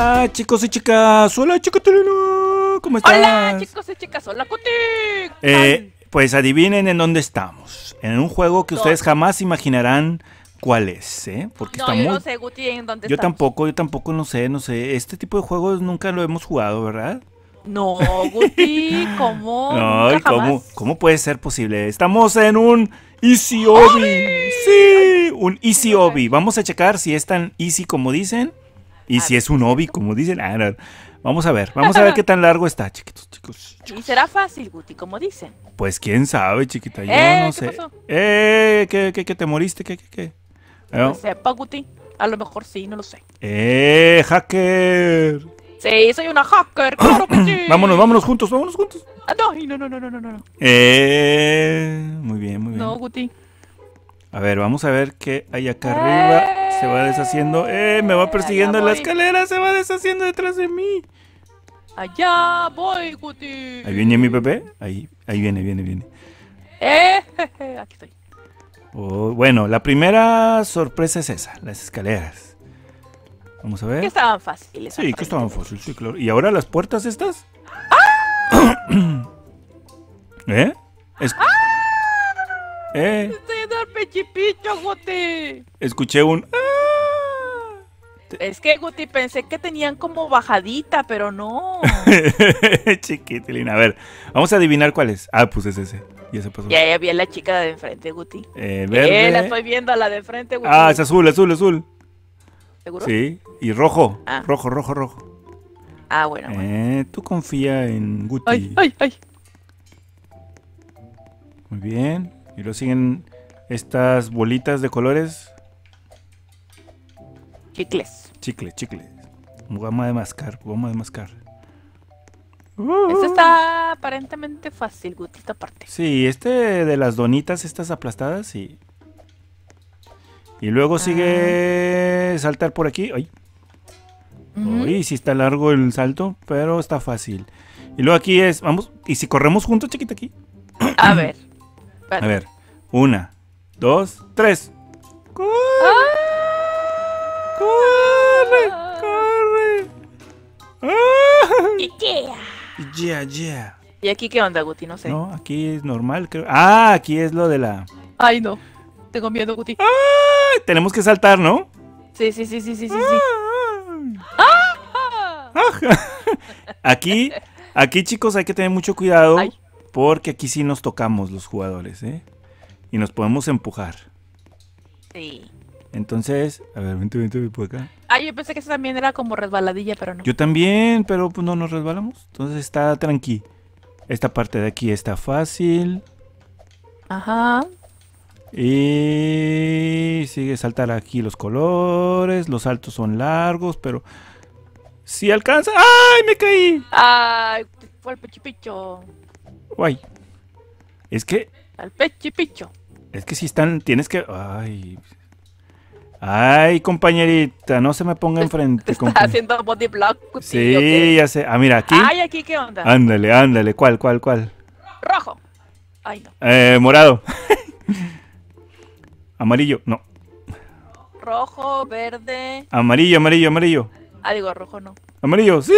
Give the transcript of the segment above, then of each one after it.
Hola chicos y chicas, hola chicotelena, ¿cómo estás? Hola chicos y chicas, hola Cuti. Eh, pues adivinen en dónde estamos. En un juego que ustedes jamás imaginarán cuál es, ¿eh? Porque No, está yo muy... no sé Guti en dónde Yo estamos. tampoco, yo tampoco no sé, no sé. Este tipo de juegos nunca lo hemos jugado, ¿verdad? No, Guti, ¿cómo? Nunca ¿cómo, jamás. ¿cómo puede ser posible? Estamos en un Easy Obi. Sí, un Easy. Obi. Vamos a checar si es tan easy como dicen y A si ver, es un Obi como dicen. Ah, no. Vamos a ver, vamos a ver qué tan largo está, chiquitos, chicos. Y será fácil, Guti, como dicen. Pues quién sabe, chiquita, yo Eh, no ¿qué sé. pasó? Eh, ¿qué, qué, qué, te moriste? ¿Qué, qué, qué? No Eh, sepa, Guti. A lo mejor sí, no lo sé. eh, hacker. Sí, soy una hacker, claro que sí. Vámonos, vámonos juntos, vámonos juntos. Ah, no, no, no, no, no, no, no. Eh, muy bien, muy bien. No, Guti. A ver, vamos a ver qué hay acá arriba. Se va deshaciendo. ¡Eh! Me va persiguiendo en la escalera. Se va deshaciendo detrás de mí. Allá voy, Guti. Ahí viene mi bebé. Ahí, ahí viene, viene, viene. Eh, aquí estoy. Oh, bueno, la primera sorpresa es esa, las escaleras. Vamos a Que ver. estaban fáciles. Sí, que estaban fáciles, sí, claro. ¿Y ahora las puertas estas? ¿Eh? Es- ¿Eh? Estoy pechipicho, Guti. Escuché un... ¡Ah! Es que, Guti, pensé que tenían como bajadita, pero no. Chiquitilina. A ver, vamos a adivinar cuál es. Ah, pues es ese. Ya se pasó. Ya, ya vi a la chica de enfrente, Guti. Eh, Eh, la verde. estoy viendo a la de enfrente, Guti. Ah, es azul, azul, azul. ¿Seguro? Sí. Y rojo. Ah. Rojo, rojo, rojo. Ah, bueno, bueno. Eh, tú confía en Guti. Ay, ay, ay. Muy bien. Y lo siguen estas bolitas de colores. Chicles. Chicle, chicle. Goma de mascar, goma de mascar. Esto está aparentemente fácil, Guti, esta parte. Sí, este de las donitas estas aplastadas, sí. Y luego Ah. sigue saltar por aquí. Ay, Ujú. Uy, sí está largo el salto, pero está fácil. Y luego aquí es, vamos, y si corremos juntos, chiquita, aquí. A ver. A ver, una, dos, tres. ¡Corre! ¡Corre! ¡Corre! ¡Ah! Y yeah. Yeah, yeah. ¿Y aquí qué onda, Guti? No sé. No, aquí es normal, creo. Ah, aquí es lo de la. Ay, no. Tengo miedo, Guti. ¡Ah! Tenemos que saltar, ¿no? Sí, sí, sí, sí, sí, sí. sí. ¡Ah! Ah. Aquí, aquí, chicos, hay que tener mucho cuidado. Ay. Porque aquí sí nos tocamos los jugadores, ¿eh? Y nos podemos empujar. Sí. Entonces, a ver, vente, vente, vente por acá. Ay, yo pensé que eso también era como resbaladilla, pero no. Yo también, pero pues no nos resbalamos. Entonces está tranqui. Esta parte de aquí está fácil. Ajá. Y sigue saltar aquí los colores. Los saltos son largos, pero si alcanza. ¡Ay, me caí! Ay, fue el pechipicho. Guay. Es que, Al pechipicho. Es que si están, tienes que. Ay. Ay, compañerita, no se me ponga enfrente. Te está compa- haciendo body block, Guti, ¿o Sí, qué? ya sé. Ah, mira, aquí. Ay, aquí qué onda. Ándale, ándale. ¿Cuál, cuál, cuál? Rojo. Ay, no. Eh, morado. Amarillo, no. Rojo, verde. Amarillo, amarillo, amarillo. Ah, digo, rojo no. Amarillo, sí.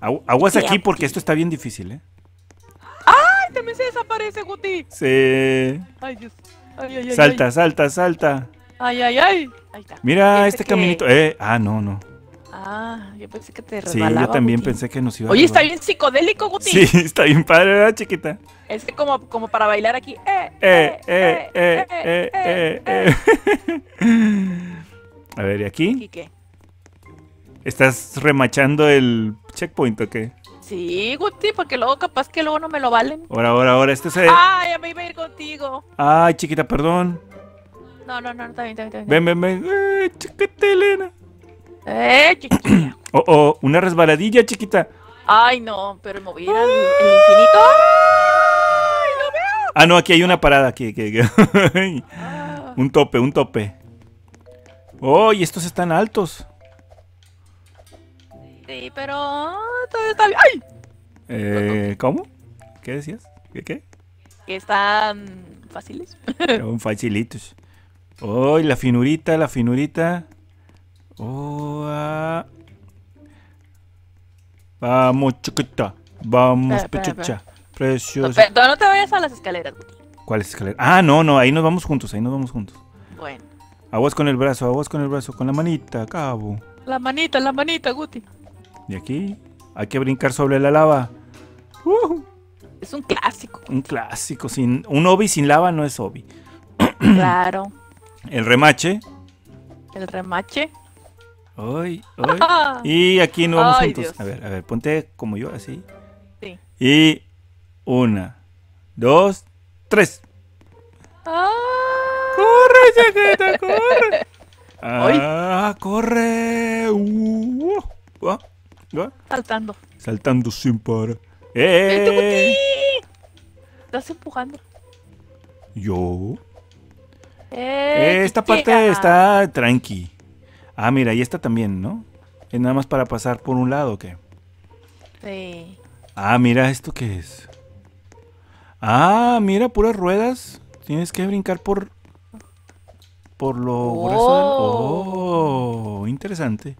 Agu- Aguas aquí porque esto está bien difícil, ¿eh? También se desaparece, Guti. Sí. Ay, Dios. Ay, ay, ay. Salta, salta, salta. Ay, ay, ay. Ahí está. Mira Pensé este que- caminito. Eh, ah, no, no. Ah, yo pensé que te Sí, resbalaba. yo también Guti. pensé que nos iba a Oye, está bien psicodélico, Guti. Sí, está bien padre, ¿verdad, chiquita? Es que como, como para bailar aquí. Eh, Eh, eh, eh, eh, eh, eh. A ver, ¿y aquí? ¿Y qué? ¿Estás remachando el checkpoint o qué? Sí, Guti, porque luego capaz que luego no me lo valen. Ahora, ahora, ahora, este se... Ay, ya me iba a ir contigo. Ay, chiquita, perdón. No, no, no, está bien, está bien. Está bien. Ven, ven, ven. Eh, chiquita Elena. Eh, chiquilla. Oh, oh, una resbaladilla, chiquita. Ay, no, pero me voy a ir al el infinito. Ay, lo veo. Ah, no, aquí hay una parada. Aquí, aquí, aquí. Un tope, un tope. Oh, y estos están altos. Sí, pero todo está bien. ¡Ay! Eh, ¿Cómo? ¿Qué decías? ¿Qué qué? Que están fáciles. Son facilitos. Oh, y la finurita, la finurita. Oh, ah. Vamos, chiquita. Vamos, pechucha. No, Preciosa. pero no te vayas a las escaleras, Guti. ¿Cuál es escalera? Ah, no, no, ahí nos vamos juntos, ahí nos vamos juntos. Bueno. Aguas con el brazo, aguas con el brazo, con la manita, cabo. La manita, la manita, Guti. Y aquí hay que brincar sobre la lava. Uh, Es un clásico. un clásico. Sin, un obi sin lava no es obi. claro. El remache. El remache. Ay, ay. Y aquí nos vamos Ay, juntos. Dios. A ver, a ver, ponte como yo, así. Sí. Y una, dos, tres. Ah, ¡Corre, chiquita, corre! Ay. ¡Ah, corre! Uh, uh, uh, saltando. saltando sin parar. ¡Vete, ¡Eh! Guti! Estás empujando. Yo. Eh, Esta parte está tranqui. Ah, mira, y esta también, ¿no? Es nada más para pasar por un lado, ¿o qué? Sí. Ah, mira, ¿esto qué es? Ah, mira, puras ruedas. Tienes que brincar por... Por lo grueso del- Oh. Oh, interesante.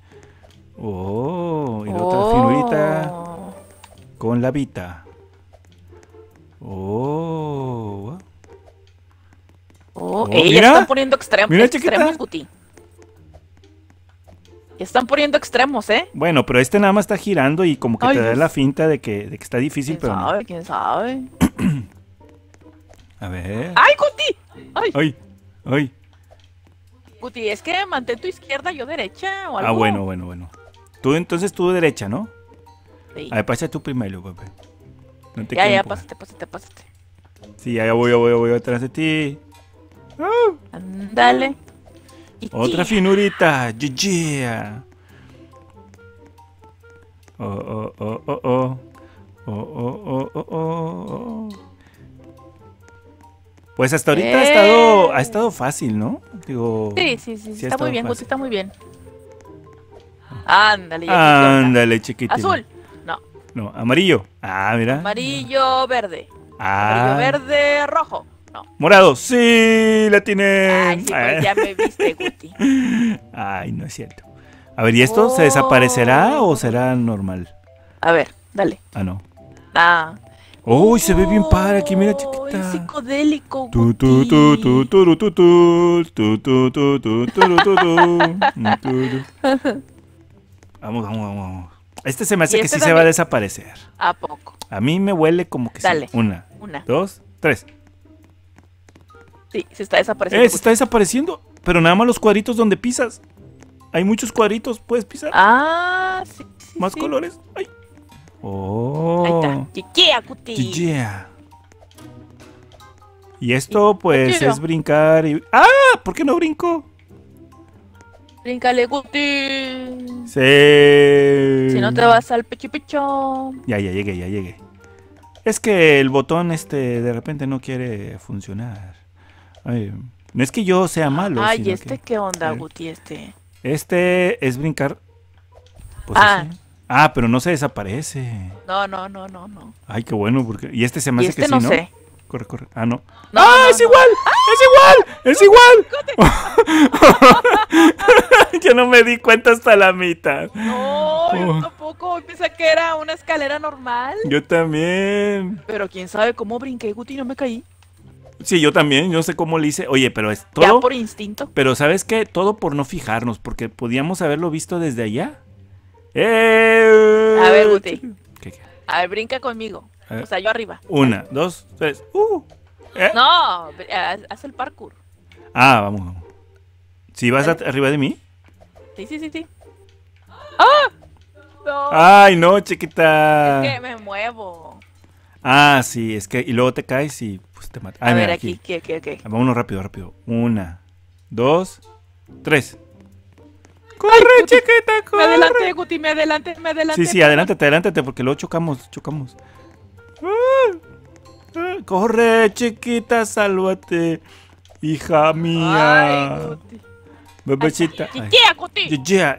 Oh, y la otra finurita Oh. con la vita. Oh. Oh, Oh, ey, mira. ya están poniendo extremos. Mira, extremos, Guti. Ya están poniendo extremos, ¿eh? Bueno, pero este nada más está girando y como que Ay, te da la finta de que, de que está difícil, ¿Quién pero no. sabe? ¿Quién sabe? A ver. ¡Ay, Guti! ¡Ay! Ay, ay. Guti, es que mantén tu izquierda, yo derecha o algo. Ah, bueno, bueno, bueno. Tú entonces tú derecha, ¿no? Sí. A ver, pasa tú primero, Pepe. No te Ya, ya, empujar. pásate, pásate, pásate. Sí, ya, ya voy, ya voy, ya voy atrás de ti. Ah. Y otra finurita. Yeah. Oh, oh, oh, oh, oh. Oh, oh, oh, oh, oh, oh. Pues hasta ahorita ha estado, ha Eh. estado fácil, ¿no? Digo. Sí, sí, sí, Sí está muy bien, Guti, está muy bien. Ándale. Ándale, chiquitín. Azul, no, No, amarillo. Ah, mira. amarillo, verde. Ah. Amarillo, verde, rojo. No. Morado. Sí, la tiene. Ay, sí, pues ya me viste, Guti. Ay, no es cierto. A ver, ¿y esto se desaparecerá o Oh. será normal? A ver, dale. Ah, no. Ah. Uy, se ve bien padre aquí, mira, Oh, chiquita. Es psicodélico, Vamos, vamos, vamos, vamos. Este se me hace que este sí se va a desaparecer. ¿A poco? A mí me huele como que Dale. sí. Una, Una. dos, tres. Sí, se está desapareciendo. Eh, se está desapareciendo. Pero nada más los cuadritos donde pisas. Hay muchos cuadritos, puedes pisar. Ah, sí. sí, Más sí. colores. Ay. Ahí Oh. está. Chiquea, Guti. Yeah. Y esto, pues, es brincar y. ¡Ah! ¿Por qué no brinco? Bríncale, Guti. Sí. Si no te vas al pecho. Ya, ya llegué, ya llegué. Es que el botón, este, de repente no quiere funcionar. Ay, no es que yo sea malo. Ay, sino ¿y este que- qué onda. Guti? Este. Este es brincar. Pues Ah. así. Ah, pero no se desaparece. No, no, no, no, no. Ay, qué bueno, porque. Y este se me hace este que sí, no ¿no? sé. Corre, corre. Ah, no. No, ¡Ah, no, es no. igual! ¡Es igual! ¡Es igual! Yo no me di cuenta hasta la mitad. No, Oh. yo tampoco. Pensé que era una escalera normal. Yo también. Pero quién sabe cómo brinqué, Guti, no me caí. Sí, yo también. Yo sé cómo le hice. Oye, pero es Ya todo. por instinto. Pero ¿sabes qué? Todo por no fijarnos, porque podíamos haberlo visto desde allá. ¡Eh! A ver, Guti. ¿Qué, qué? A ver, brinca conmigo. Ver. O sea, yo arriba. Una, dos, tres. ¡Uh! ¿Eh? No, haz el parkour. Ah, vamos. ¿Si vas arriba de mí? Sí, sí, sí, sí. ¡Ah! No, ¡Ay, no, chiquita! es que me muevo. Ah, sí, es que. Y luego te caes y pues te matas. A Ah, ver, aquí, aquí, aquí, aquí. Vámonos rápido, rápido. Una, dos, tres. ¡Corre, chiquita, Me corre! adelante, Guti, me adelante, me adelante. Sí, sí, adelántate, adelántate, porque luego chocamos, chocamos. Ah, ah, Corre, chiquita, sálvate. Hija mía. Ay, Guti. Bebecita. Ay.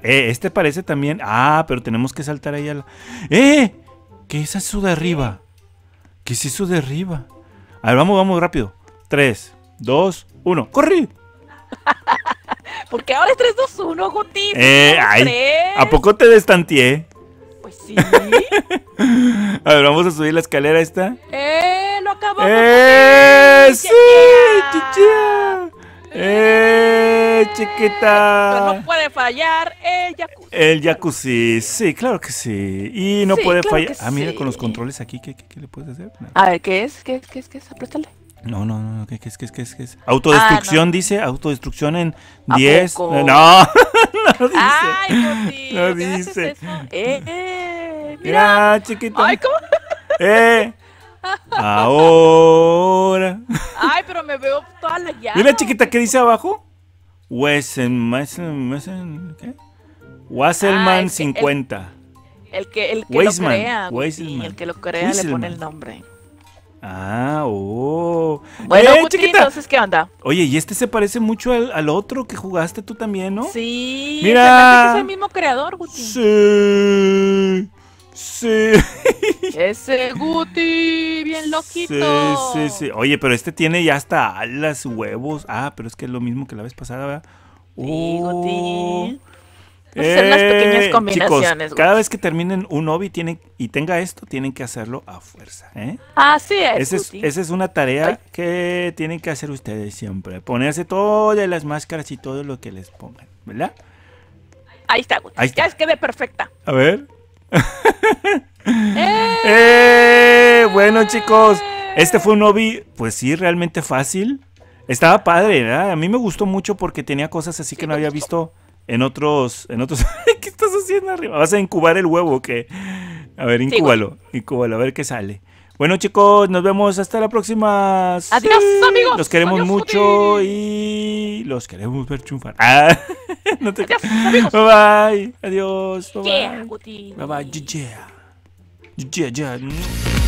Eh, este parece también. Ah, pero tenemos que saltar ahí a la. ¡Eh! ¿Qué es eso de arriba? ¿Qué es eso de arriba? A ver, vamos, vamos rápido. 3, 2, 1. ¡Corre! Porque ahora es 3, 2, 1, Guti. Eh, ay. ¿A poco te destanteé? Pues Sí. A ver, vamos a subir la escalera esta. ¡Eh! ¡Lo acabó! ¡Eh! ¡Sí! ¡Chiquita! ¡Eh! Pero ¡Chiquita! no puede fallar el jacuzzi. El jacuzzi, sí, claro que sí. Y no Sí, puede claro fallar. Ah, mira, con los sí. controles aquí, ¿qué, qué, qué le puedes hacer? No. A ver, ¿qué es? ¿Qué es? ¿Qué es? ¿Qué es? Apriétale. No, no, no, ¿qué, qué es? ¿Qué es? ¿Qué es? ¿Qué es? Autodestrucción, Ah, no. dice. Autodestrucción en ¿A 10. poco? Eh, No, no dice. ¡Ay! No ¿por qué haces dice. eso? ¡Eh! eh, ¡Mira! Mira, chiquita. ¡Ay, cómo! Eh. Ahora. ¡Ay, pero me veo toda la llave! Mira, chiquita, ¿qué dice abajo? Wesen, ¿qué? Wasselman Ah, es que 50. El que, el que Weisman, lo crea, Weisman. el que lo crea le pone el nombre. Ah, oh. Bueno, Eh, Guti, chiquita. entonces, ¿qué onda? Oye, y este se parece mucho al, al otro que jugaste tú también, ¿no? Sí, Mira. se que es el mismo creador, Guti. Sí. Sí. Ese Guti, bien Sí, loquito. sí, sí. Oye, pero este tiene ya hasta alas, huevos. Ah, pero es que es lo mismo que la vez pasada, ¿verdad? Sí, Oh. Guti. Vamos a hacer unas pequeñas Eh, combinaciones, Chicos, cada vez que terminen un hobby tienen, y tenga esto, tienen que hacerlo a fuerza. ¿eh? Así es, es, esa es una tarea Ay. que tienen que hacer ustedes siempre. Ponerse todas las máscaras y todo lo que les pongan, ¿verdad? Ahí está, Guti. Ahí está. Ya es quedé perfecta. A ver. ¡Eh! ¡Eh! Bueno, chicos, este fue un hobby, pues sí, realmente fácil. Estaba padre, ¿verdad? A mí me gustó mucho porque tenía cosas así que no había visto en otros, en otros. ¿Qué estás haciendo arriba? ¿Vas a incubar el huevo o qué? A ver, incúbalo, incúbalo, a ver qué sale. Bueno, chicos, nos vemos hasta la próxima. Adiós, amigos. Los queremos Adiós, mucho y los queremos ver triunfar. Ah, no te... Adiós, amigos. Bye bye. Adiós. Bye Yeah, bye. Bye bye. Yeah. Yeah, yeah.